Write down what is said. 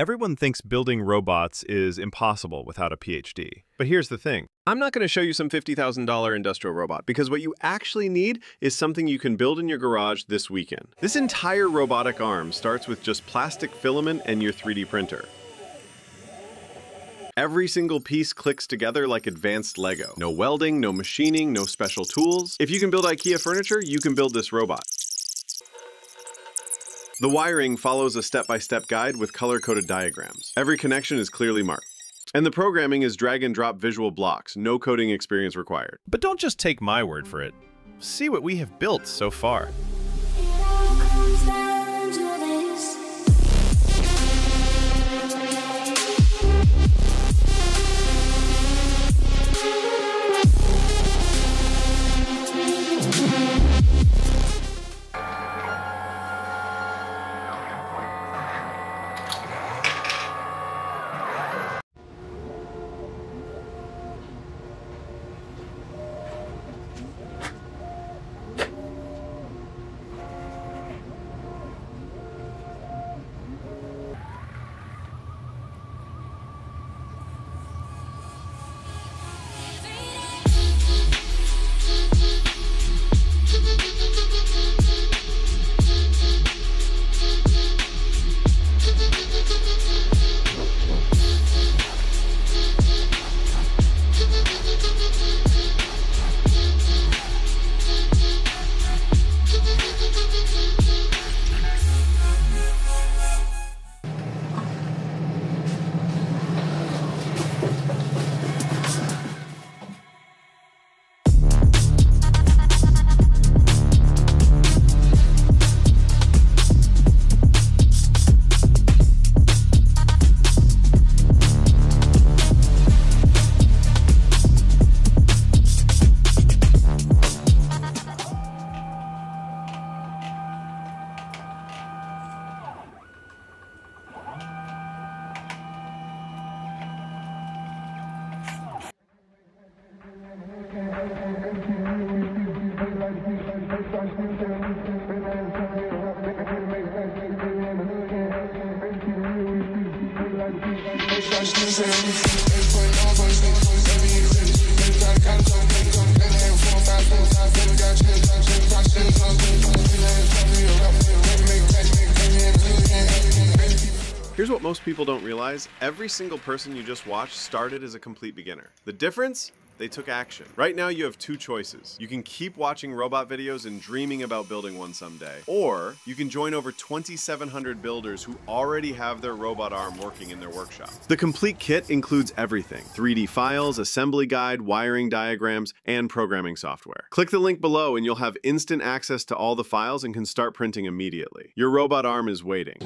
Everyone thinks building robots is impossible without a PhD. But here's the thing. I'm not going to show you some $50,000 industrial robot because what you actually need is something you can build in your garage this weekend. This entire robotic arm starts with just plastic filament and your 3D printer. Every single piece clicks together like advanced Lego. No welding, no machining, no special tools. If you can build IKEA furniture, you can build this robot. The wiring follows a step-by-step guide with color-coded diagrams. Every connection is clearly marked. And the programming is drag and drop visual blocks, no coding experience required. But don't just take my word for it. See what we have built so far. Here's what most people don't realize. Every single person you just watched started as a complete beginner. The difference? They took action. Right now you have two choices. You can keep watching robot videos and dreaming about building one someday, or you can join over 2,700 builders who already have their robot arm working in their workshop. The complete kit includes everything. 3D files, assembly guide, wiring diagrams, and programming software. Click the link below and you'll have instant access to all the files and can start printing immediately. Your robot arm is waiting.